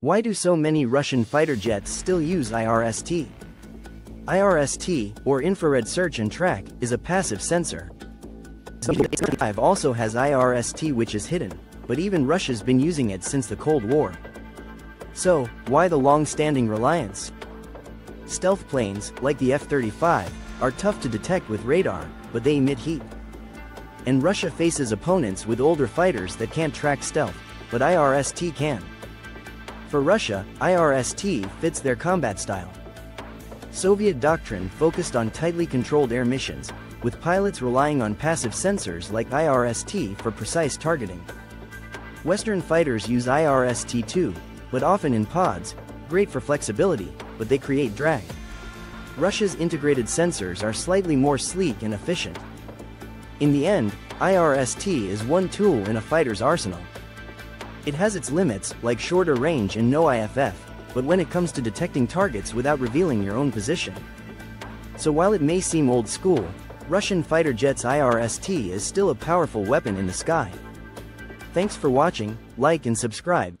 Why do so many Russian fighter jets still use IRST? IRST, or Infrared Search and Track, is a passive sensor. Five also has IRST which is hidden, but even Russia's been using it since the Cold War. So, why the long-standing reliance? Stealth planes, like the F-35, are tough to detect with radar, but they emit heat. And Russia faces opponents with older fighters that can't track stealth, but IRST can. For Russia, IRST fits their combat style. Soviet doctrine focused on tightly controlled air missions, with pilots relying on passive sensors like IRST for precise targeting. Western fighters use IRST too, but often in pods, great for flexibility, but they create drag. Russia's integrated sensors are slightly more sleek and efficient. In the end, IRST is one tool in a fighter's arsenal. It has its limits, like shorter range and no IFF, but when it comes to detecting targets without revealing your own position. So while it may seem old school, Russian fighter jets IRST is still a powerful weapon in the sky. Thanks for watching, like and subscribe.